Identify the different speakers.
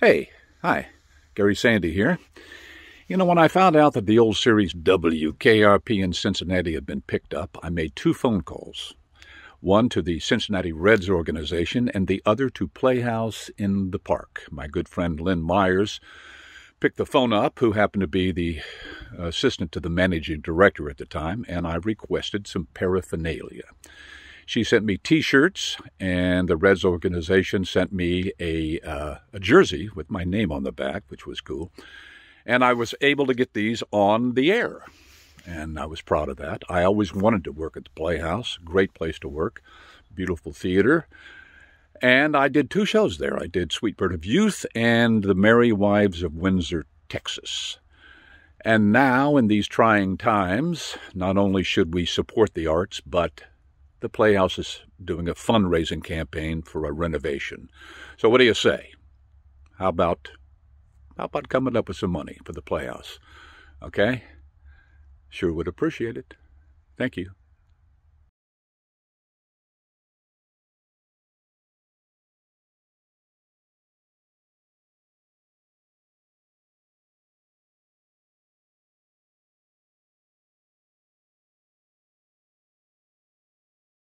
Speaker 1: Hey, hi, Gary Sandy here. You know, when I found out that the old series WKRP in Cincinnati had been picked up, I made two phone calls. One to the Cincinnati Reds organization and the other to Playhouse in the Park. My good friend Lynn Meyers picked the phone up, who happened to be the assistant to the managing director at the time, and I requested some paraphernalia. She sent me T-shirts, and the Reds organization sent me a, uh, a jersey with my name on the back, which was cool. And I was able to get these on the air, and I was proud of that. I always wanted to work at the Playhouse, great place to work, beautiful theater. And I did two shows there. I did Sweet Bird of Youth and The Merry Wives of Windsor, Texas. And now, in these trying times, not only should we support the arts, but the Playhouse is doing a fundraising campaign for a renovation. So what do you say? How about how about coming up with some money for the Playhouse? Okay? Sure would appreciate it. Thank you.